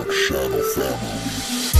Dark Shadow Family.